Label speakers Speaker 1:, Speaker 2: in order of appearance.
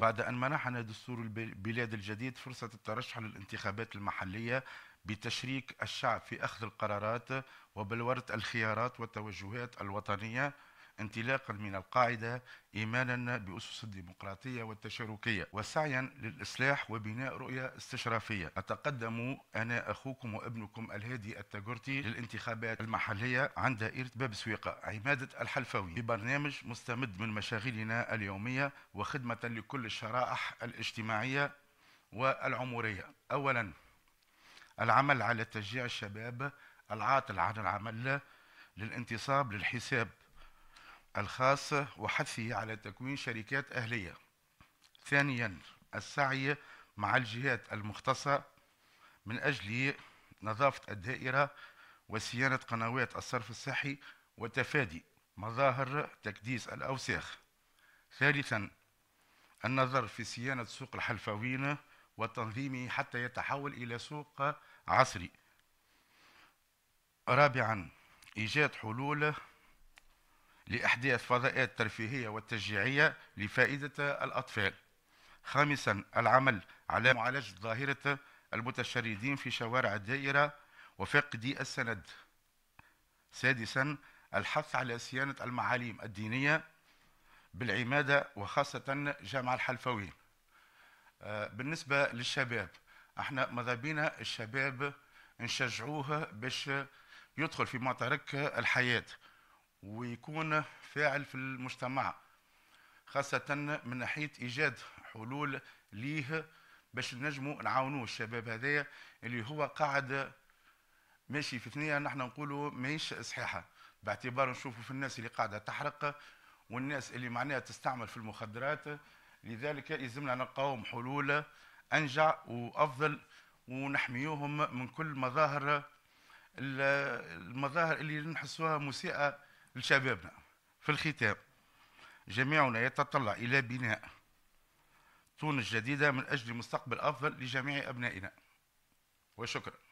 Speaker 1: بعد أن منحنا دستور البلاد الجديد فرصة الترشح للانتخابات المحلية بتشريك الشعب في أخذ القرارات وبلورة الخيارات والتوجهات الوطنية انطلاقا من القاعدة إيمانا بأسس الديمقراطية والتشاركية وسعيا للإصلاح وبناء رؤية استشرافية. أتقدم أنا أخوكم وابنكم الهادي التاجرتي للانتخابات المحلية عن دائرة باب سويقة. عمادة الحلفوي ببرنامج مستمد من مشاغلنا اليومية وخدمة لكل الشرائح الاجتماعية والعمرية أولا العمل على تشجيع الشباب العاطل عن العمل للانتصاب للحساب الخاص وحثه على تكوين شركات أهلية. ثانيا السعي مع الجهات المختصة من أجل نظافة الدائرة وصيانة قنوات الصرف الصحي وتفادي مظاهر تكديس الأوساخ. ثالثا النظر في صيانة سوق الحلفاوين وتنظيمه حتى يتحول إلى سوق عصري. رابعا إيجاد حلول لإحداث فضاءات ترفيهية وتشجيعية لفائدة الأطفال. خامسا العمل على معالجة ظاهرة المتشردين في شوارع الدائرة وفقد السند. سادسا الحث على صيانة المعاليم الدينية بالعمادة وخاصة جامع الحلفوي آه، بالنسبة للشباب إحنا ماذا بينا؟ الشباب نشجعوه باش يدخل في معترك الحياة. ويكون فاعل في المجتمع خاصة من ناحية إيجاد حلول ليه باش نجموا نعاونوه. الشباب هذايا اللي هو قاعد ماشي في ثنية نحن نقولوا ماهيش صحيحة. باعتبار نشوفوا في الناس اللي قاعدة تحرق والناس اللي معناها تستعمل في المخدرات لذلك يلزمنا نقاوم حلول أنجع وأفضل ونحميوهم من كل مظاهر المظاهر اللي نحسوها مسيئة لشبابنا. في الختام جميعنا يتطلع إلى بناء تونس جديدة من أجل مستقبل أفضل لجميع أبنائنا. وشكرا.